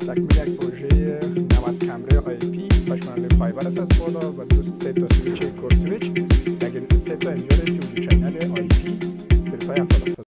تکمیل یک پروژه 90 کمره آی پی پشمانده فایبر است از بالا و دو سه تا سویچ کور سویچ یک سه تا انجار چینل آی پی سرسای 70